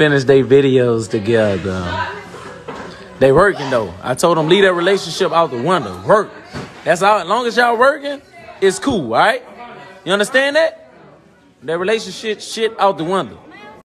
finish their videos together. They working though. I told them leave that relationship out the window. Work. That's all. As long as y'all working, it's cool. All right. You understand that? That relationship shit out the window.